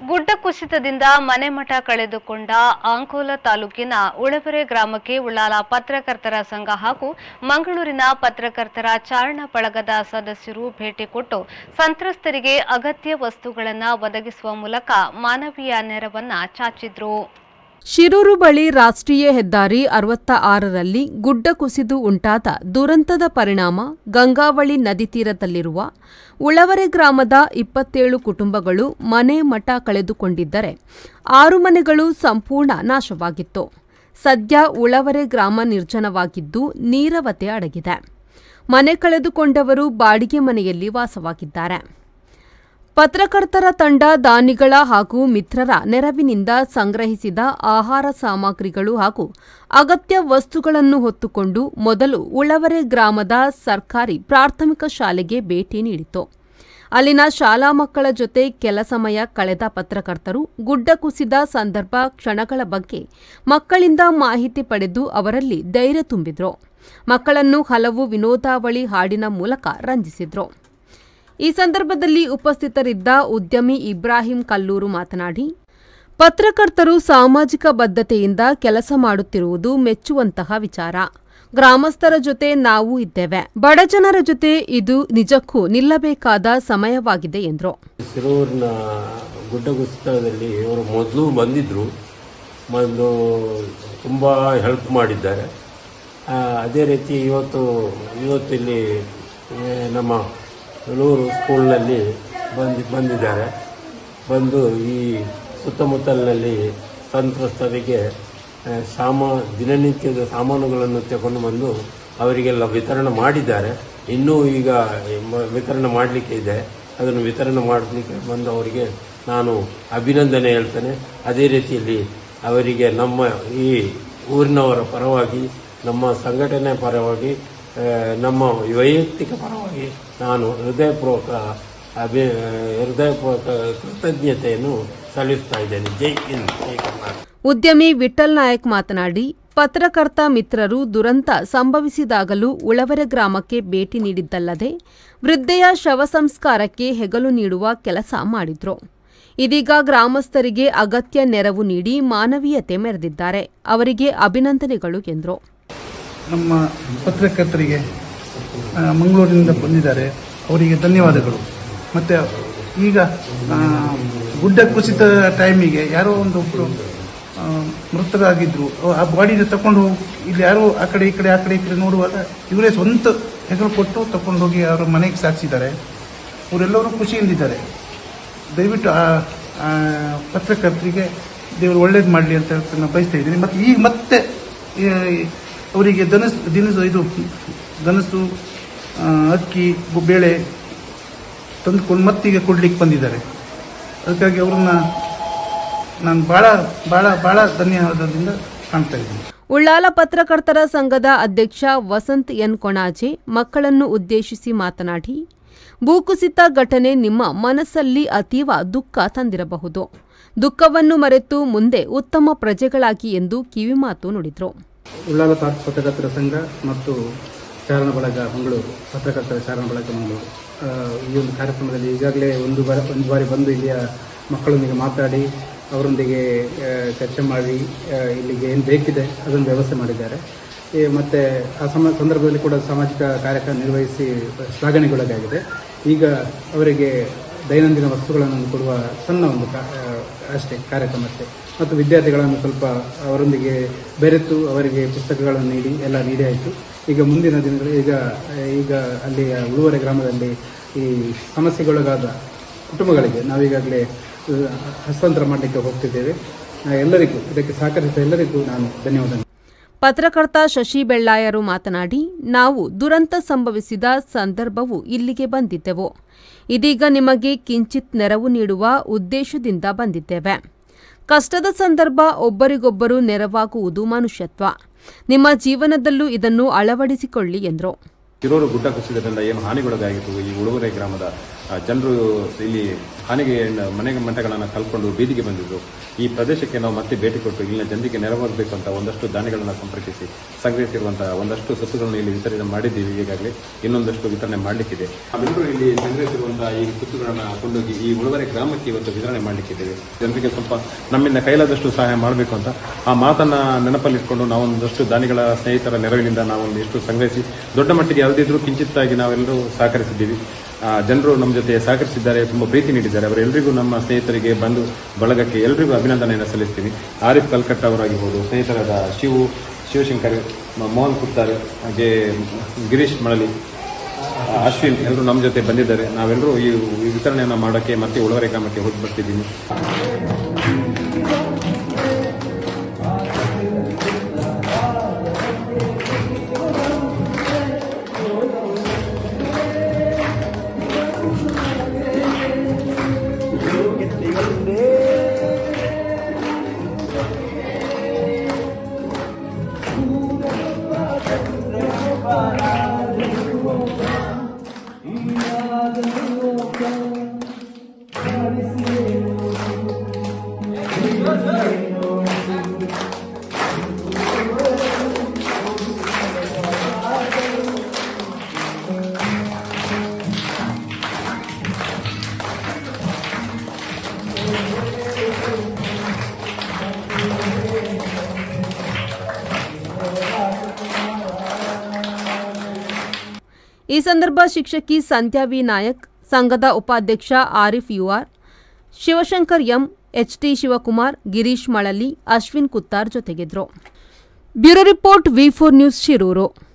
ಗುಡ್ಡ ಕುಸಿತದಿಂದ ಮನೆಮಠ ಕಳೆದುಕೊಂಡ ಅಂಕೋಲ ತಾಲೂಕಿನ ಉಳಬೆರೆ ಗ್ರಾಮಕ್ಕೆ ಉಳ್ಳಾಲ ಪತ್ರಕರ್ತರ ಸಂಘ ಹಾಗೂ ಮಂಗಳೂರಿನ ಪತ್ರಕರ್ತರ ಚಾರಣ ಬಳಗದ ಸದಸ್ಯರು ಭೇಟಿ ಕೊಟ್ಟು ಸಂತ್ರಸ್ತರಿಗೆ ಅಗತ್ಯ ವಸ್ತುಗಳನ್ನು ಒದಗಿಸುವ ಮೂಲಕ ಮಾನವೀಯ ನೆರವನ್ನ ಚಾಚಿದ್ರು. ಶಿರೂರು ಬಳಿ ರಾಷ್ಟ್ರೀಯ ಹೆದ್ದಾರಿ ಅರವತ್ತ ಆರರಲ್ಲಿ ಗುಡ್ಡ ಕುಸಿದು ಉಂಟಾದ ದುರಂತದ ಪರಿಣಾಮ ಗಂಗಾವಳಿ ನದಿ ತೀರದಲ್ಲಿರುವ ಉಳವರೆ ಗ್ರಾಮದ ಇಪ್ಪತ್ತೇಳು ಕುಟುಂಬಗಳು ಮನೆ ಮಠ ಕಳೆದುಕೊಂಡಿದ್ದರೆ ಆರು ಮನೆಗಳು ಸಂಪೂರ್ಣ ನಾಶವಾಗಿತ್ತು. ಸದ್ಯ ಉಳವರೆ ಗ್ರಾಮ ನಿರ್ಜನವಾಗಿದ್ದು ನೀರವತೆ ಅಡಗಿದೆ. ಮನೆ ಕಳೆದುಕೊಂಡವರು ಬಾಡಿಗೆ ಮನೆಯಲ್ಲಿ ವಾಸವಾಗಿದ್ದಾರೆ. ಪತ್ರಕರ್ತರ ತಂಡ ದಾನಿಗಳ ಹಾಗೂ ಮಿತ್ರರ ನೆರವಿನಿಂದ ಸಂಗ್ರಹಿಸಿದ ಆಹಾರ ಸಾಮಗ್ರಿಗಳು ಹಾಗೂ ಅಗತ್ಯ ವಸ್ತುಗಳನ್ನು ಹೊತ್ತುಕೊಂಡು ಮೊದಲು ಉಳವರೆ ಗ್ರಾಮದ ಸರ್ಕಾರಿ ಪ್ರಾಥಮಿಕ ಶಾಲೆಗೆ ಭೇಟಿ ನೀಡಿತು. ಅಲ್ಲಿನ ಶಾಲಾ ಮಕ್ಕಳ ಜೊತೆ ಕೆಲ ಸಮಯ ಕಳೆದ ಪತ್ರಕರ್ತರು ಗುಡ್ಡ ಕುಸಿದ ಸಂದರ್ಭ ಕ್ಷಣಗಳ ಬಗ್ಗೆ ಮಕ್ಕಳಿಂದ ಮಾಹಿತಿ ಪಡೆದು ಅವರಲ್ಲಿ ಧೈರ್ಯ ತುಂಬಿದ್ರು. ಮಕ್ಕಳನ್ನು ಹಲವು ವಿನೋದಾವಳಿ ಹಾಡಿನ ಮೂಲಕ ರಂಜಿಸಿದ್ರು. ಈ ಸಂದರ್ಭದಲ್ಲಿ ಉಪಸ್ಥಿತರಿದ್ದ ಉದ್ಯಮಿ ಇಬ್ರಾಹಿಂ ಕಲ್ಲೂರು ಮಾತನಾಡಿ, ಪತ್ರಕರ್ತರು ಸಾಮಾಜಿಕ ಬದ್ಧತೆಯಿಂದ ಕೆಲಸ ಮಾಡುತ್ತಿರುವುದು ಮೆಚ್ಚುವಂತಹ ವಿಚಾರ. ಗ್ರಾಮಸ್ಥರ ಜೊತೆ ನಾವು ಇದ್ದೇವೆ. ಬಡಜನರ ಜೊತೆ ಇದು ನಿಜಕ್ಕೂ ನಿಲ್ಲಬೇಕಾದ ಸಮಯವಾಗಿದೆ ಎಂದರು. ಸಿರೂರಿನ ಗುಡ್ಡ ಕುಸಿತದಲ್ಲಿ ಇವರು ಮೊದಲು ಬಂದಿದ್ದರು ಬಂದು ತುಂಬ ಹೆಲ್ಪ್ ಮಾಡಿದ್ದಾರೆ. ಅದೇ ರೀತಿ ಇವತ್ತು ಇವತ್ತು ಇಲ್ಲಿ ನಮ್ಮ ಬೆಳೂರು ಸ್ಕೂಲ್ನಲ್ಲಿ ಬಂದು, ಬಂದಿದ್ದಾರೆ. ಬಂದು ಈ ಸುತ್ತಮುತ್ತಲಿನಲ್ಲಿ ಸಂತ್ರಸ್ತರಿಗೆ ಸಾಮ, ದಿನನಿತ್ಯದ ಸಾಮಾನುಗಳನ್ನು ತಗೊಂಡು ಬಂದು ಅವರಿಗೆಲ್ಲ ವಿತರಣೆ ಮಾಡಿದ್ದಾರೆ. ಇನ್ನೂ ಈಗ ವಿತರಣೆ ಮಾಡಲಿಕ್ಕೆ ಇದೆ. ಅದನ್ನು ವಿತರಣೆ ಮಾಡಲಿಕ್ಕೆ ಬಂದು ಅವರಿಗೆ ನಾನು ಅಭಿನಂದನೆ ಹೇಳ್ತೇನೆ. ಅದೇ ರೀತಿಯಲ್ಲಿ ಅವರಿಗೆ ನಮ್ಮ ಈ ಊರಿನವರ ಪರವಾಗಿ, ನಮ್ಮ ಸಂಘಟನೆ ಪರವಾಗಿ ನಮ್ಮ ವೈಯಕ್ತಿಕ ಪರವಾಗಿ ನಾನು ಹೃದಯಪೂರ್ವಕ ಅಭಿ, ಹೃದಯಪೂರ್ವಕ ಕೃತಜ್ಞತೆಯನ್ನು ಸಲ್ಲಿಸ್ತಾ ಇದ್ದೇನೆ. ಜೈ ಹಿಂದ್, ಜೈ ಕರ್ನಾಟಕ. ಉದ್ಯಮಿ ವಿಠಲ್ ನಾಯಕ್ ಮಾತನಾಡಿ, ಪತ್ರಕರ್ತ ಮಿತ್ರರು ದುರಂತ ಸಂಭವಿಸಿದಾಗಲೂ ಉಳವರೆ ಗ್ರಾಮಕ್ಕೆ ಭೇಟಿ ನೀಡಿದ್ದಲ್ಲದೆ, ವೃದ್ಧೆಯ ಶವ ಸಂಸ್ಕಾರಕ್ಕೆ ಹೆಗಲು ನೀಡುವ ಕೆಲಸ ಮಾಡಿದ್ರು. ಇದೀಗ ಗ್ರಾಮಸ್ಥರಿಗೆ ಅಗತ್ಯ ನೆರವು ನೀಡಿ ಮಾನವೀಯತೆ ಮೆರೆದಿದ್ದಾರೆ. ಅವರಿಗೆ ಅಭಿನಂದನೆಗಳು, ಎಂದರು. ನಮ್ಮ ಪತ್ರಕರ್ತರಿಗೆ ಮಂಗಳೂರಿನಿಂದ ಬಂದಿದ್ದಾರೆ. ಅವರಿಗೆ ಧನ್ಯವಾದಗಳು. ಮತ್ತು ಈಗ ಗುಡ್ಡ ಕುಸಿತ ಟೈಮಿಗೆ ಯಾರೋ ಒಂದು ಮೃತರಾಗಿದ್ದರು ಆ ಬಾಡಿನ ತಗೊಂಡು ಇಲ್ಲಿ ಯಾರೋ ಆ ಕಡೆ, ಈ ಕಡೆ, ಆ ಕಡೆ, ಈ ಕಡೆ ನೋಡುವಾಗ ಇವರೇ ಸ್ವಂತ ಹೆಗಲು ಕೊಟ್ಟು ತಗೊಂಡು ಹೋಗಿ ಅವರ ಮನೆಗೆ ಸಾಕ್ಸಿದ್ದಾರೆ. ಅವರೆಲ್ಲರೂ ಖುಷಿಯಿಂದಿದ್ದಾರೆ. ದಯವಿಟ್ಟು ಆ ಪತ್ರಕರ್ತರಿಗೆ ದೇವರು ಒಳ್ಳೇದು ಮಾಡಲಿ ಅಂತ ನಾನು ಬಯಸ್ತಾ ಇದ್ದೀನಿ. ಮತ್ತು ಈಗ ಮತ್ತೆ ಅವರಿಗೆ ದನಸ್ ದಿನಸು ಇದು ದನಸು ಆ, ಅಕ್ಕಿ ಬೇಳೆ ತಂದುಕೊಂಡು ಮತ್ತೀಗ ಕೊಡ್ಲಿಕ್ಕೆ ಬಂದಿದ್ದಾರೆ. ಅದಕ್ಕಾಗಿ ಅವ್ರನ್ನ ನಾನು ಬಹಳ ಬಹಳ ಬಹಳ ಧನ್ಯವಾದದಿಂದ ಕಾಣ್ತಾ ಇದ್ದೀನಿ. ಉಳ್ಳಾಲ ಪತ್ರಕರ್ತರ ಸಂಘದ ಅಧ್ಯಕ್ಷ ವಸಂತ್ ಎನ್ ಕೊಣಾಜೆ ಮಕ್ಕಳನ್ನು ಉದ್ದೇಶಿಸಿ ಮಾತನಾಡಿ ಭೂಕುಸಿತ ಘಟನೆ ನಿಮ್ಮ ಮನಸ್ಸಲ್ಲಿ ಅತೀವ ದುಃಖ ತಂದಿರಬಹುದು. ದುಃಖವನ್ನು ಮರೆತು ಮುಂದೆ ಉತ್ತಮ ಪ್ರಜೆಗಳಾಗಿ ಎಂದು ಕಿವಿಮಾತು ನುಡಿದರು. ಉಳ್ಳಾಲ ತಾಲೂಕು ಪತ್ರಕರ್ತರ ಸಂಘ ಮತ್ತು ಚಾರಣ ಬಳಗ ಮಂಗಳೂರು, ಪತ್ರಕರ್ತರ ಚಾರಣ ಬಳಗ ಮಂಗಳೂರು. ಈ ಒಂದು ಕಾರ್ಯಕ್ರಮದಲ್ಲಿ ಈಗಾಗಲೇ ಒಂದು ಬಾರಿ ಒಂದು ಬಾರಿ ಬಂದು ಇಲ್ಲಿಯ ಮಕ್ಕಳೊಂದಿಗೆ ಮಾತಾಡಿ, ಅವರೊಂದಿಗೆ ಚರ್ಚೆ ಮಾಡಿ ಇಲ್ಲಿಗೆ ಏನು ಬೇಕಿದೆ ಅದನ್ನು ವ್ಯವಸ್ಥೆ ಮಾಡಿದ್ದಾರೆ. ಮತ್ತು ಆ ಸಮ ಸಂದರ್ಭದಲ್ಲಿ ಕೂಡ ಸಾಮಾಜಿಕ ಕಾರ್ಯಕ್ರಮ ನಿರ್ವಹಿಸಿ ಶ್ಲಾಘನೆಗೊಳಗಾಗಿದೆ. ಈಗ ಅವರಿಗೆ ದೈನಂದಿನ ವಸ್ತುಗಳನ್ನು ಕೊಡುವ ಸಣ್ಣ ಒಂದು ಅಷ್ಟೇ ಕಾರ್ಯಕ್ರಮ ಅಷ್ಟೇ ಮತ್ತು ವಿದ್ಯಾರ್ಥಿಗಳನ್ನು ಸ್ವಲ್ಪ ಅವರೊಂದಿಗೆ ಬೆರೆತು ಅವರಿಗೆ ಪುಸ್ತಕಗಳನ್ನು ನೀಡಿ ಎಲ್ಲ ನೀಡಿ ಆಯಿತು. ಈಗ ಮುಂದಿನ ದಿನಗಳು ಈಗ ಈಗ ಅಲ್ಲಿಯ ಉಳುವರೆ ಗ್ರಾಮದಲ್ಲಿ ಈ ಸಮಸ್ಯೆಗೊಳಗಾದ ಕುಟುಂಬಗಳಿಗೆ ನಾವೀಗಾಗಲೇ ಹಸ್ತಾಂತರ ಮಾಡಲಿಕ್ಕೆ ಹೋಗ್ತಿದ್ದೇವೆ. ಎಲ್ಲರಿಗೂ, ಇದಕ್ಕೆ ಸಹಕರಿಸಿದ ಎಲ್ಲರಿಗೂ ನಾನು ಧನ್ಯವಾದ ಪತ್ರಕರ್ತ ಶಶಿ ಬೆಳ್ಳಾಯರು ಮಾತನಾಡಿ, ನಾವು ದುರಂತ ಸಂಭವಿಸಿದ ಸಂದರ್ಭವು ಇಲ್ಲಿಗೆ ಬಂದಿದ್ದೆವು. ಇದೀಗ ನಿಮಗೆ ಕಿಂಚಿತ್ ನೆರವು ನೀಡುವ ಉದ್ದೇಶದಿಂದ ಬಂದಿದ್ದೇವೆ. ಕಷ್ಟದ ಸಂದರ್ಭ ಒಬ್ಬರಿಗೊಬ್ಬರು ನೆರವಾಗುವುದು ಮನುಷ್ಯತ್ವ. ನಿಮ್ಮ ಜೀವನದಲ್ಲೂ ಇದನ್ನು ಅಳವಡಿಸಿಕೊಳ್ಳಿ, ಎಂದರು. ಕಿರೂರು ಏನು ಹಾನಿಗೊಳಗಾಗಿತ್ತು ಈ ಉಳುವರೆ ಗ್ರಾಮದ ಜನರು ಇಲ್ಲಿ ಹಾನಿಗೆ ಮನೆಗೆ ಮಂಟಗಳನ್ನು ಕಲ್ಕೊಂಡು ಬೀದಿಗೆ ಬಂದಿದ್ದರು ಈ ಪ್ರದೇಶಕ್ಕೆ ನಾವು ಮತ್ತೆ ಭೇಟಿ ಕೊಟ್ಟು ಇಲ್ಲಿನ ಜನರಿಗೆ ನೆರವಾಗಬೇಕು ಅಂತ ಒಂದಷ್ಟು ದಾನಿಗಳನ್ನು ಸಂಪರ್ಕಿಸಿ ಸಂಗ್ರಹಿಸಿರುವಂತಹ ಒಂದಷ್ಟು ಸೊತ್ತುಗಳನ್ನು ಇಲ್ಲಿ ವಿತರಣೆ ಮಾಡಿದ್ದೀವಿ ಈಗಾಗಲೇ. ಇನ್ನೊಂದಷ್ಟು ವಿತರಣೆ ಮಾಡಲಿಕ್ಕಿದೆ. ಅವೆಲ್ಲರೂ ಇಲ್ಲಿ ಸಂಗ್ರಹಿಸಿರುವಂತಹ ಈ ಸುತ್ತುಗಳನ್ನು ಕೊಂಡೋಗಿ ಈ ಉಳುವರೆ ಗ್ರಾಮಕ್ಕೆ ಇವತ್ತು ವಿತರಣೆ ಮಾಡಲಿಕ್ಕಿದ್ದೇವೆ ಜನರಿಗೆ ಸ್ವಲ್ಪ ನಮ್ಮಿಂದ ಕೈಲಾದಷ್ಟು ಸಹಾಯ ಮಾಡಬೇಕು ಅಂತ. ಆ ಮಾತನ್ನ ನೆನಪಲ್ಲಿಟ್ಕೊಂಡು ನಾವು ಒಂದಷ್ಟು ದಾನಿಗಳ ಸ್ನೇಹಿತರ ನೆರವಿನಿಂದ ನಾವು ಒಂದಿಷ್ಟು ಸಂಗ್ರಹಿಸಿ, ದೊಡ್ಡ ಮಟ್ಟಿಗೆ ಯಾವುದಿದ್ರೂ ಕಿಂಚಿತ್ತಾಗಿ ನಾವೆಲ್ಲರೂ ಸಹಕರಿಸಿದ್ದೀವಿ. ಜನರು ನಮ್ಮ ಜೊತೆ ಸಹಕರಿಸಿದ್ದಾರೆ, ತುಂಬ ಪ್ರೀತಿ ನೀಡಿದ್ದಾರೆ. ಅವರೆಲ್ಲರಿಗೂ ನಮ್ಮ ಸ್ನೇಹಿತರಿಗೆ ಬಂದು ಬಳಗಕ್ಕೆ ಎಲ್ಲರಿಗೂ ಅಭಿನಂದನೆಯನ್ನು ಸಲ್ಲಿಸ್ತೀವಿ ಆರಿಫ್ ಕಲ್ಕಟ್ಟ ಅವರಾಗಿರ್ಬೋದು, ಸ್ನೇಹಿತರಾದ ಶಿವು, ಶಿವಶಂಕರ್ ಮೋಹನ್ ಕುತ್ತಾರ್ ಹಾಗೆ ಗಿರೀಶ್ ಮಳಲಿ ಅಶ್ವಿನ್ ಎಲ್ಲರೂ ನಮ್ಮ ಜೊತೆ ಬಂದಿದ್ದಾರೆ. ನಾವೆಲ್ಲರೂ ಈ ವಿತರಣೆಯನ್ನು ಮಾಡೋಕ್ಕೆ ಮತ್ತೆ ಉಳವರೆ ಗ್ರಾಮಕ್ಕೆ ಹೋಗಿ ಬರ್ತಿದ್ದೀನಿ ಈ ಸಂದರ್ಭ ಶಿಕ್ಷಕಿ ಸಂಧ್ಯಾ ವಿ ನಾಯಕ್ ಸಂಘದ ಉಪಾಧ್ಯಕ್ಷ Arif U R Shivashankar M H T Shivakumar Girish Malali Ashwin Kuttar ಜೊತೆಗಿದ್ರು. Bureau report V four news Shirur.